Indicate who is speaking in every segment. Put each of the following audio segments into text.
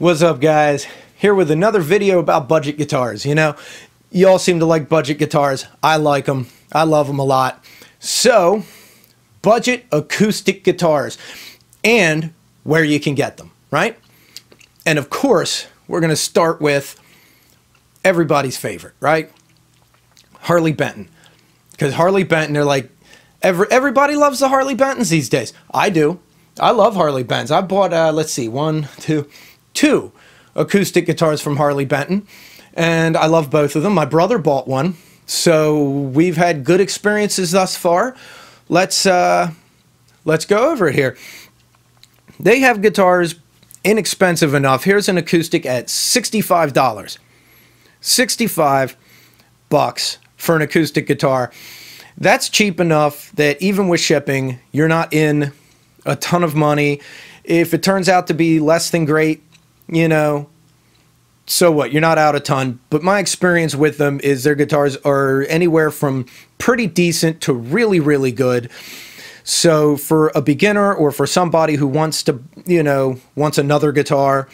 Speaker 1: What's up guys? Here with another video about budget guitars. You know, you all seem to like budget guitars. I like them. I love them a lot. So, budget acoustic guitars and where you can get them, right? And of course, we're going to start with everybody's favorite, right? Harley Benton. Because Harley Benton, they're like, every, everybody loves the Harley Bentons these days. I do. I love Harley Bentons. I bought, uh, let's see, one, two, two acoustic guitars from Harley Benton, and I love both of them. My brother bought one, so we've had good experiences thus far. Let's uh, let's go over it here. They have guitars inexpensive enough. Here's an acoustic at sixty-five dollars. Sixty-five bucks for an acoustic guitar. That's cheap enough that even with shipping, you're not in a ton of money. If it turns out to be less than great, you know, so what? You're not out a ton. But my experience with them is their guitars are anywhere from pretty decent to really, really good. So for a beginner or for somebody who wants to, you know, wants another guitar,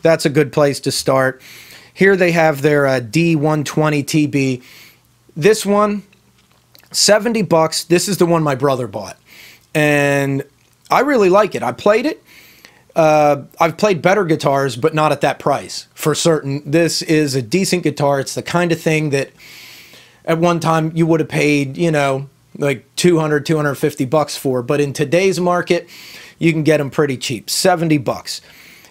Speaker 1: that's a good place to start. Here they have their uh, D120 TB. This one, 70 bucks. This is the one my brother bought. And I really like it. I played it uh, I've played better guitars, but not at that price for certain. This is a decent guitar. It's the kind of thing that at one time you would have paid, you know, like 200, 250 bucks for. But in today's market, you can get them pretty cheap 70 bucks.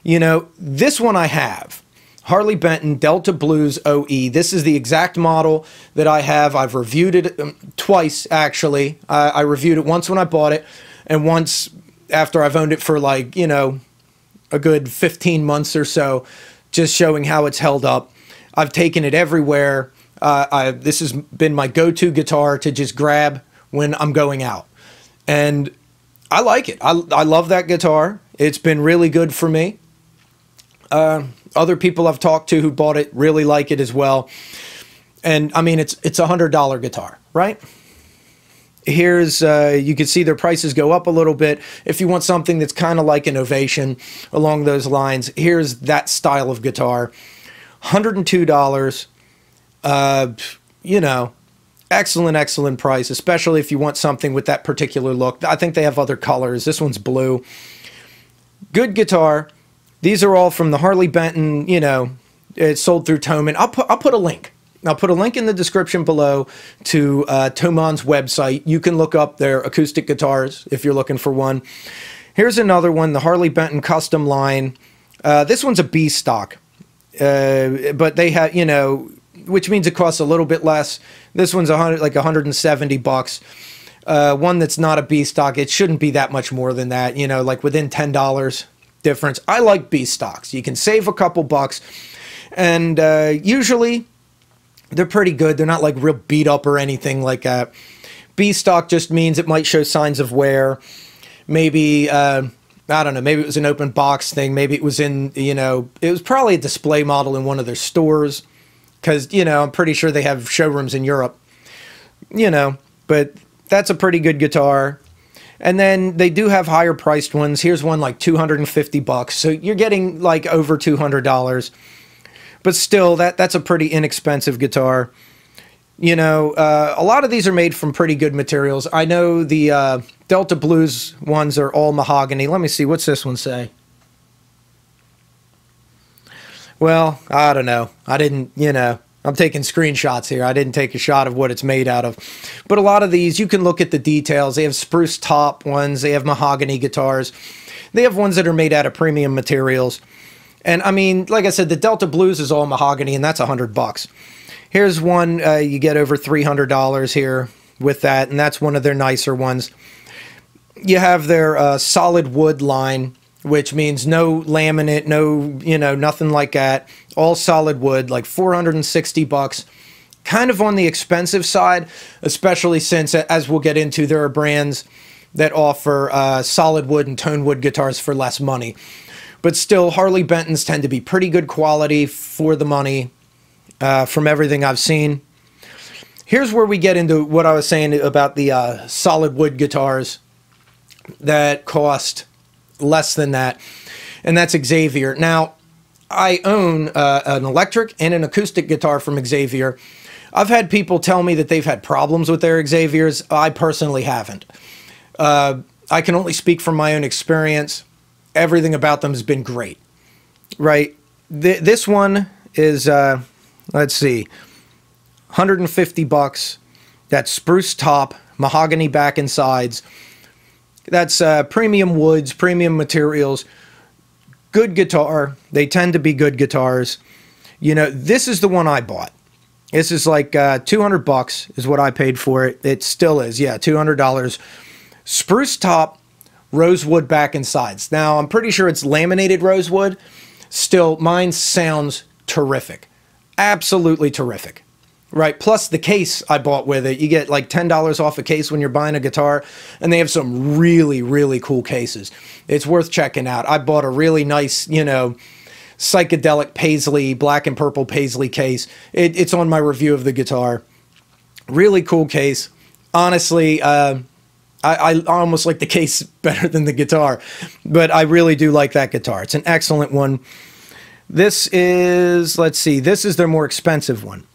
Speaker 1: You know, this one I have. Harley Benton Delta Blues OE. This is the exact model that I have. I've reviewed it um, twice, actually. I, I reviewed it once when I bought it, and once after I've owned it for like, you know, a good 15 months or so, just showing how it's held up. I've taken it everywhere. Uh, I, this has been my go-to guitar to just grab when I'm going out, and I like it. I, I love that guitar. It's been really good for me. Uh, other people I've talked to who bought it really like it as well. And I mean, it's it's a hundred dollar guitar, right? Here's uh, you can see their prices go up a little bit. If you want something that's kind of like an ovation along those lines here's that style of guitar. $102 uh, you know excellent excellent price especially if you want something with that particular look. I think they have other colors. This one's blue. Good guitar. These are all from the harley benton you know it's sold through Thomann. I'll put I'll put a link I'll put a link in the description below to uh, Thomann's website. You can look up their acoustic guitars if you're looking for one. Here's another one, the Harley Benton Custom line. Uh, this one's a B stock, uh, but they have, you know, which means it costs a little bit less. This one's a hundred, like 170 bucks. Uh, one that's not a B stock, it shouldn't be that much more than that. You know, like within ten dollars difference. I like B stocks. You can save a couple bucks, and uh, usually they're pretty good. They're not like real beat up or anything like that. B stock just means it might show signs of wear. Maybe uh, I don't know. Maybe it was an open box thing. Maybe it was in you know it was probably a display model in one of their stores because you know I'm pretty sure they have showrooms in Europe. You know, but that's a pretty good guitar. And then they do have higher priced ones. Here's one like 250 bucks. So you're getting like over $200 but still, that that's a pretty inexpensive guitar. You know, uh, a lot of these are made from pretty good materials. I know the uh, Delta Blues ones are all mahogany. Let me see, what's this one say? Well, I don't know. I didn't, you know, I'm taking screenshots here. I didn't take a shot of what it's made out of. But a lot of these, you can look at the details. They have spruce top ones, they have mahogany guitars, they have ones that are made out of premium materials. And I mean, like I said, the Delta Blues is all mahogany, and that's a hundred bucks. Here's one uh, you get over three hundred dollars here with that, and that's one of their nicer ones. You have their uh, solid wood line, which means no laminate, no you know nothing like that. All solid wood, like 460 bucks. Kind of on the expensive side, especially since, as we'll get into, there are brands that offer uh, solid wood and tone wood guitars for less money. But still, Harley Bentons tend to be pretty good quality for the money uh, from everything I've seen. Here's where we get into what I was saying about the uh, solid wood guitars that cost less than that, and that's Xaviere. Now, I own uh, an electric and an acoustic guitar from Xaviere. I've had people tell me that they've had problems with their Xavieres. I personally haven't. Uh, I can only speak from my own experience. Everything about them has been great. Right? Th this one is, uh, let's see, 150 bucks. That's spruce top, mahogany back and sides. That's uh, premium woods, premium materials. Good guitar. They tend to be good guitars. You know, this is the one I bought. This is like uh, 200 bucks is what I paid for it. It still is. Yeah, $200. Spruce top, rosewood back and sides. Now, I'm pretty sure it's laminated rosewood. Still, mine sounds terrific. Absolutely terrific. Right. Plus the case I bought with it. You get like $10 off a case when you're buying a guitar. And they have some really, really cool cases. It's worth checking out. I bought a really nice, you know, psychedelic paisley, black and purple paisley case. It, it's on my review of the guitar. Really cool case. Honestly, uh, I, I almost like the case better than the guitar, but I really do like that guitar. It's an excellent one. This is, let's see, this is their more expensive one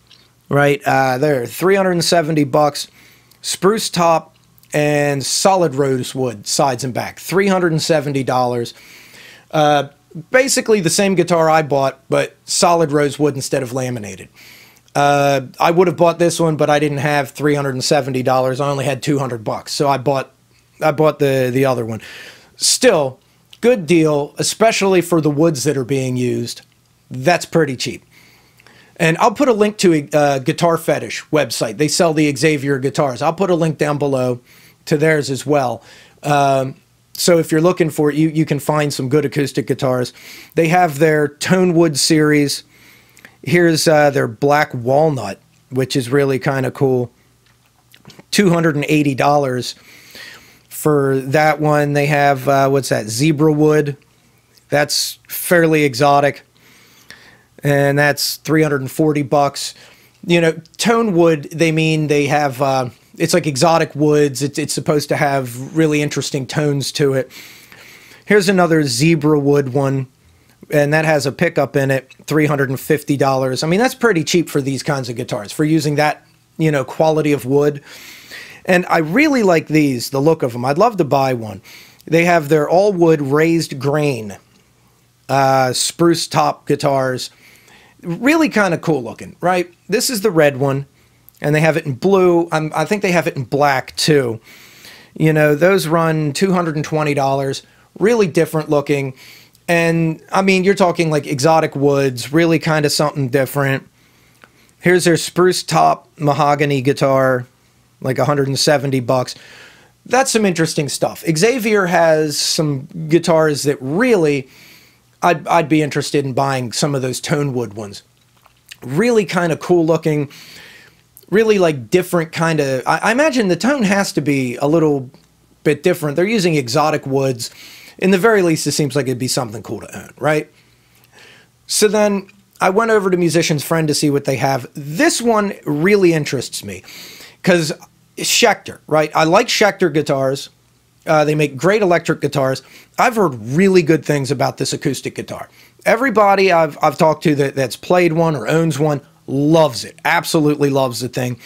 Speaker 1: right? Uh, they're 370 bucks, spruce top and solid rosewood sides and back, $370. Uh, basically the same guitar I bought, but solid rosewood instead of laminated. Uh, I would have bought this one, but I didn't have $370. I only had 200 bucks, so I bought I bought the the other one. Still, good deal, especially for the woods that are being used. That's pretty cheap. And I'll put a link to a uh, Guitar Fetish website. They sell the Xaviere guitars. I'll put a link down below to theirs as well. Um, so if you're looking for it, you, you can find some good acoustic guitars. They have their Tonewood series. Here's uh, their Black Walnut, which is really kind of cool. $280 for that one. They have, uh, what's that, Zebra Wood. That's fairly exotic and that's 340 bucks. You know, tone wood, they mean they have, uh, it's like exotic woods. It's, it's supposed to have really interesting tones to it. Here's another zebra wood one, and that has a pickup in it, $350. I mean, that's pretty cheap for these kinds of guitars, for using that, you know, quality of wood. And I really like these, the look of them. I'd love to buy one. They have their all wood raised grain uh, spruce top guitars really kind of cool looking, right? This is the red one, and they have it in blue. I'm, I think they have it in black too. You know, those run $220, really different looking. And I mean, you're talking like exotic woods, really kind of something different. Here's their spruce top mahogany guitar, like 170 bucks. That's some interesting stuff. Xaviere has some guitars that really I'd, I'd be interested in buying some of those tone wood ones. Really kind of cool looking, really like different kind of. I, I imagine the tone has to be a little bit different. They're using exotic woods. In the very least, it seems like it'd be something cool to own, right? So then I went over to Musician's Friend to see what they have. This one really interests me because Schecter, right? I like Schecter guitars. Uh, they make great electric guitars. I've heard really good things about this acoustic guitar. Everybody I've, I've talked to that, that's played one or owns one loves it, absolutely loves the thing.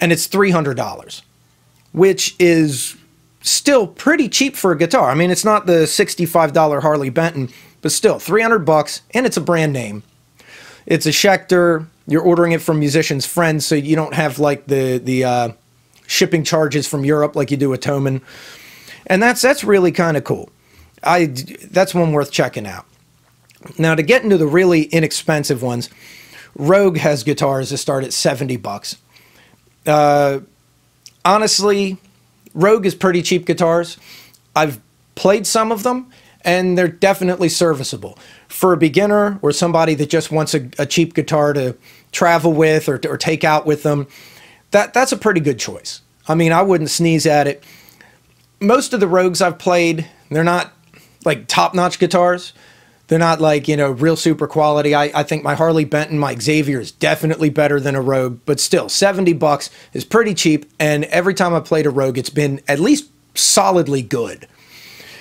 Speaker 1: And it's $300, which is still pretty cheap for a guitar. I mean, it's not the $65 Harley Benton, but still 300 bucks and it's a brand name. It's a Schecter. You're ordering it from Musician's Friends, so you don't have like the, the uh, shipping charges from Europe like you do a Thomann, and that's that's really kind of cool. I that's one worth checking out. Now to get into the really inexpensive ones, Rogue has guitars that start at seventy bucks. Uh, honestly, Rogue is pretty cheap guitars. I've played some of them, and they're definitely serviceable for a beginner or somebody that just wants a, a cheap guitar to travel with or, or take out with them. That that's a pretty good choice. I mean, I wouldn't sneeze at it most of the rogues I've played, they're not like top notch guitars. They're not like, you know, real super quality. I, I think my Harley Benton, my Xaviere is definitely better than a Rogue, but still, 70 bucks is pretty cheap. And every time I played a Rogue, it's been at least solidly good.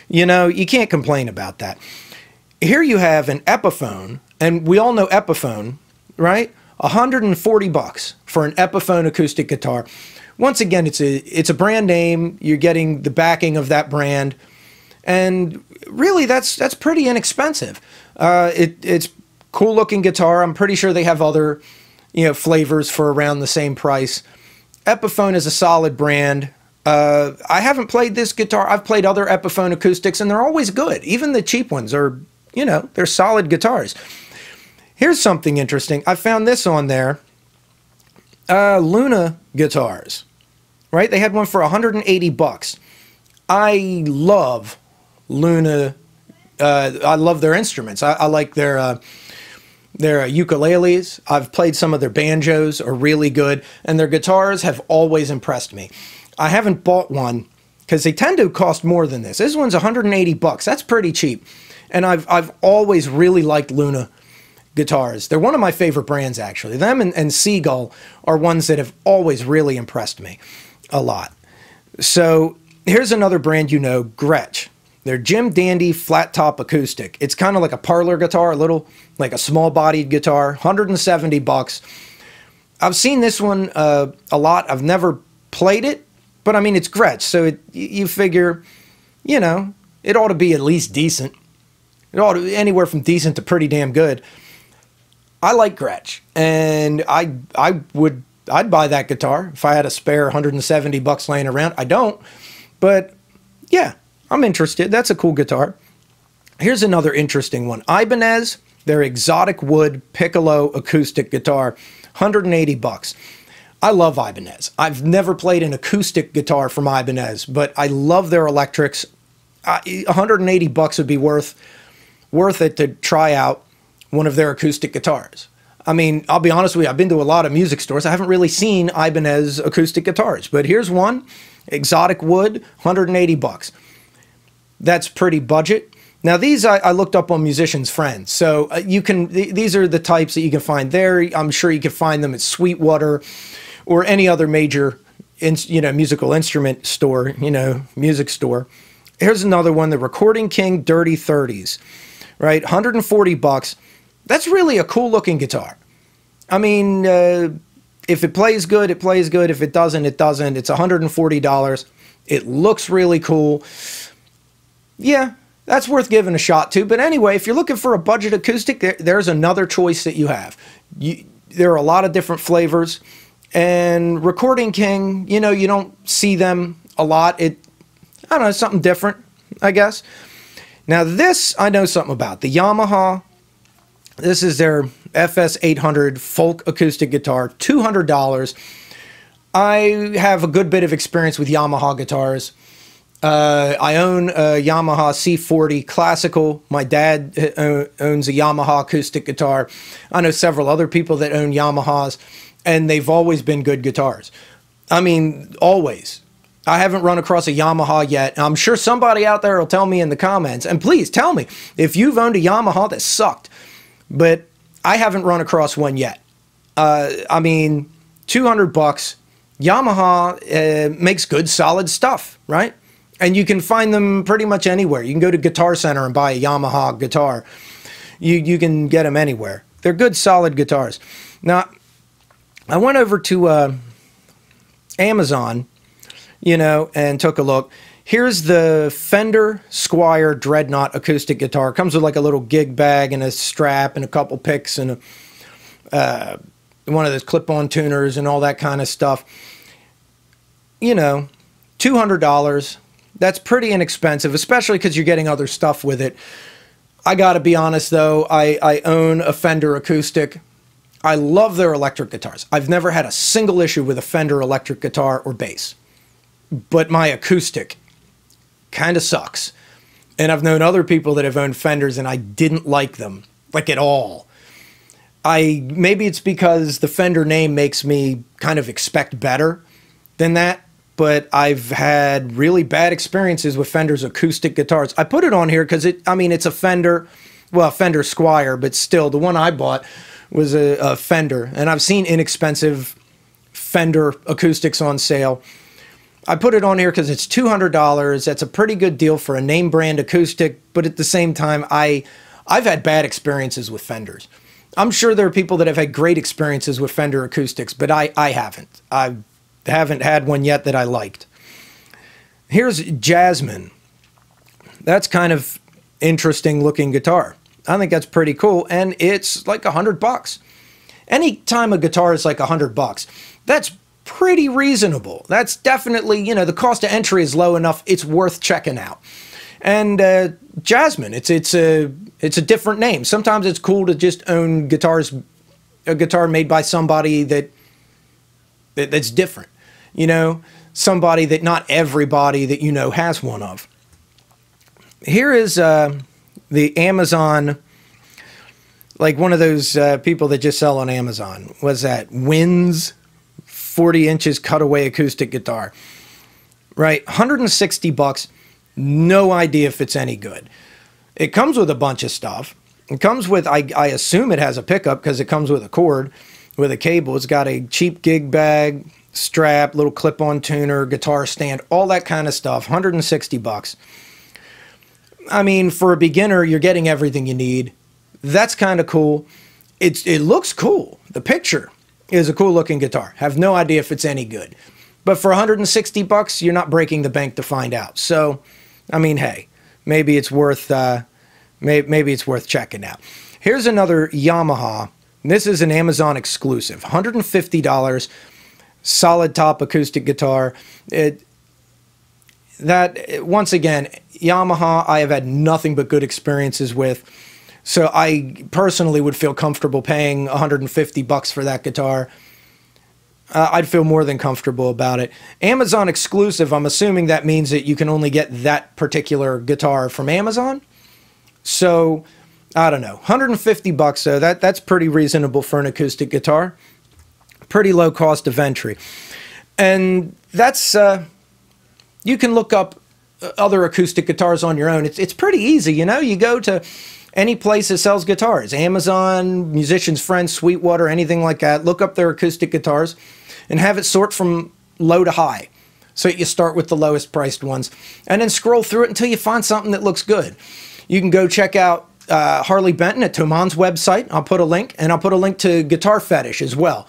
Speaker 1: You know, you can't complain about that. here you have an Epiphone, and we all know Epiphone, right? 140 bucks for an Epiphone acoustic guitar. Once again, it's a it's a brand name. You're getting the backing of that brand, and really, that's that's pretty inexpensive. Uh, it, it's cool looking guitar. I'm pretty sure they have other you know flavors for around the same price. Epiphone is a solid brand. Uh, I haven't played this guitar. I've played other Epiphone acoustics, and they're always good. Even the cheap ones are, you know, they're solid guitars. Here's something interesting. I found this on there. Uh, Luna guitars, right? They had one for 180 bucks. I love Luna. Uh, I love their instruments. I, I like their uh, their ukuleles. I've played some of their banjos, are really good, and their guitars have always impressed me. I haven't bought one because they tend to cost more than this. This one's 180 bucks. That's pretty cheap, and I've I've always really liked Luna guitars. They're one of my favorite brands, actually. Them and, and Seagull are ones that have always really impressed me a lot. So here's another brand you know, Gretsch. They're Jim Dandy flat top acoustic. It's kind of like a parlor guitar, a little like a small bodied guitar, 170 bucks. I've seen this one uh, a lot. I've never played it, but I mean, it's Gretsch. So it, you figure, you know, it ought to be at least decent. It ought to be anywhere from decent to pretty damn good. I like Gretsch, and I I would I'd buy that guitar if I had a spare 170 bucks laying around. I don't, but yeah, I'm interested. That's a cool guitar. Here's another interesting one. Ibanez, their exotic wood piccolo acoustic guitar, 180 bucks. I love Ibanez. I've never played an acoustic guitar from Ibanez, but I love their electrics. Uh, 180 bucks would be worth worth it to try out one of their acoustic guitars. I mean, I'll be honest with you, I've been to a lot of music stores. I haven't really seen Ibanez acoustic guitars, but here's one exotic wood, 180 bucks. That's pretty budget. Now, these I, I looked up on Musician's Friends. So uh, you can, th these are the types that you can find there. I'm sure you can find them at Sweetwater or any other major in, you know, musical instrument store, you know, music store. Here's another one, the Recording King Dirty 30s, right? 140 bucks that's really a cool looking guitar. I mean, uh, if it plays good, it plays good. If it doesn't, it doesn't. It's $140. It looks really cool. Yeah, that's worth giving a shot to. But anyway, if you're looking for a budget acoustic, there, there's another choice that you have. You, there are a lot of different flavors. And Recording King, you know, you don't see them a lot. It, I don't know, something different, I guess. Now, this I know something about. The Yamaha this is their FS800 folk acoustic guitar, $200. I have a good bit of experience with Yamaha guitars. Uh, I own a Yamaha C40 classical. My dad uh, owns a Yamaha acoustic guitar. I know several other people that own Yamahas, and they've always been good guitars. I mean, always. I haven't run across a Yamaha yet. I'm sure somebody out there will tell me in the comments. And please tell me if you've owned a Yamaha that sucked but I haven't run across one yet. Uh, I mean, 200 bucks. Yamaha uh, makes good, solid stuff, right? And you can find them pretty much anywhere. You can go to Guitar Center and buy a Yamaha guitar. You, you can get them anywhere. They're good, solid guitars. Now, I went over to uh, Amazon, you know, and took a look. Here's the Fender Squier Dreadnought acoustic guitar. It Comes with like a little gig bag and a strap and a couple picks and a, uh, one of those clip-on tuners and all that kind of stuff. You know, $200. That's pretty inexpensive, especially because you're getting other stuff with it. I got to be honest though, I, I own a Fender acoustic. I love their electric guitars. I've never had a single issue with a Fender electric guitar or bass. But my acoustic kind of sucks. And I've known other people that have owned Fenders and I didn't like them, like at all. I maybe it's because the Fender name makes me kind of expect better than that, but I've had really bad experiences with Fender's acoustic guitars. I put it on here because it I mean it's a Fender, well, Fender Squier, but still the one I bought was a, a Fender, and I've seen inexpensive Fender acoustics on sale I put it on here because it's $200. That's a pretty good deal for a name brand acoustic, but at the same time, I I've had bad experiences with Fenders. I'm sure there are people that have had great experiences with Fender acoustics, but I, I haven't. I haven't had one yet that I liked. Here's Jasmine. That's kind of interesting looking guitar. I think that's pretty cool, and it's like a hundred bucks. Anytime a guitar is like a hundred bucks, that's pretty reasonable. That's definitely, you know, the cost of entry is low enough. It's worth checking out. And uh, Jasmine, it's it's a it's a different name. Sometimes it's cool to just own guitars, a guitar made by somebody that, that that's different. You know, somebody that not everybody that you know has one of. Here is uh, the Amazon, like one of those uh, people that just sell on Amazon. Was that Wins 40 inches cutaway acoustic guitar? Right, 160 bucks. No idea if it's any good. It comes with a bunch of stuff. It comes with, I, I assume it has a pickup because it comes with a cord, with a cable. It's got a cheap gig bag, strap, little clip-on tuner, guitar stand, all that kind of stuff. 160 bucks. I mean, for a beginner, you're getting everything you need. That's kind of cool. It's it looks cool. The picture is a cool looking guitar. Have no idea if it's any good. But for 160 bucks, you're not breaking the bank to find out. So, I mean, hey, maybe it's worth uh, may, maybe it's worth checking out. Here's another Yamaha. This is an Amazon exclusive. $150 solid top acoustic guitar. It that once again, Yamaha, I have had nothing but good experiences with. So I personally would feel comfortable paying 150 bucks for that guitar. Uh, I'd feel more than comfortable about it. Amazon exclusive, I'm assuming that means that you can only get that particular guitar from Amazon. So, I don't know. 150 bucks though. That that's pretty reasonable for an acoustic guitar. Pretty low cost of entry. And that's uh, you can look up uh, other acoustic guitars on your own. It's it's pretty easy, you know. You go to any place that sells guitars, Amazon, Musician's Friend, Sweetwater, anything like that. Look up their acoustic guitars and have it sort from low to high. So you start with the lowest priced ones and then scroll through it until you find something that looks good. You can go check out uh, Harley Benton at Thomann's website. I'll put a link and I'll put a link to Guitar Fetish as well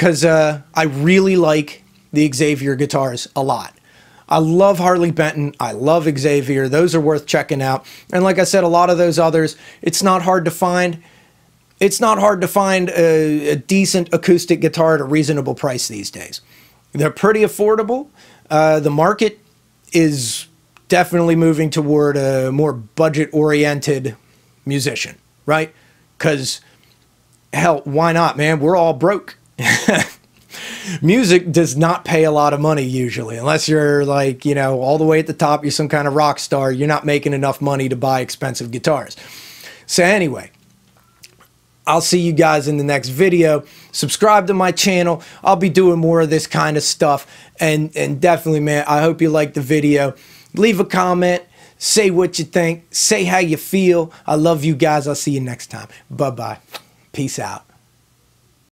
Speaker 1: because uh, I really like the Xaviere guitars a lot. I love Harley Benton. I love Xaviere. Those are worth checking out. And like I said, a lot of those others, it's not hard to find. It's not hard to find a, a decent acoustic guitar at a reasonable price these days. They're pretty affordable. Uh, the market is definitely moving toward a more budget oriented musician, right? Because, hell, why not, man? We're all broke. music does not pay a lot of money usually, unless you're like, you know, all the way at the top, you're some kind of rock star, you're not making enough money to buy expensive guitars. So, anyway, I'll see you guys in the next video. Subscribe to my channel. I'll be doing more of this kind of stuff. And, and definitely, man, I hope you liked the video. Leave a comment. Say what you think. Say how you feel. I love you guys. I'll see you next time. Bye bye. Peace out.